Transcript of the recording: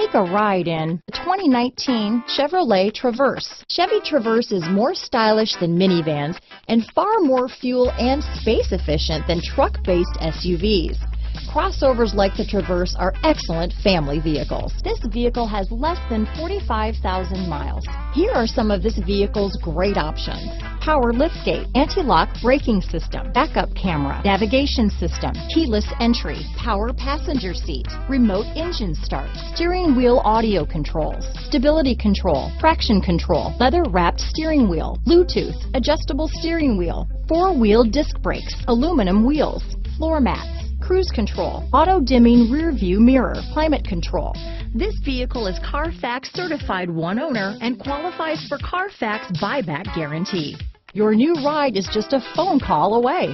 Take a ride in the 2019 Chevrolet Traverse. Chevy Traverse is more stylish than minivans and far more fuel and space efficient than truck-based SUVs. Crossovers like the Traverse are excellent family vehicles. This vehicle has less than 45,000 miles. Here are some of this vehicle's great options. Power liftgate, anti-lock braking system, backup camera, navigation system, keyless entry, power passenger seat, remote engine start, steering wheel audio controls, stability control, traction control, leather wrapped steering wheel, Bluetooth, adjustable steering wheel, four-wheel disc brakes, aluminum wheels, floor mats, cruise control, auto dimming rear view mirror, climate control. This vehicle is Carfax certified one owner and qualifies for Carfax buyback guarantee. Your new ride is just a phone call away.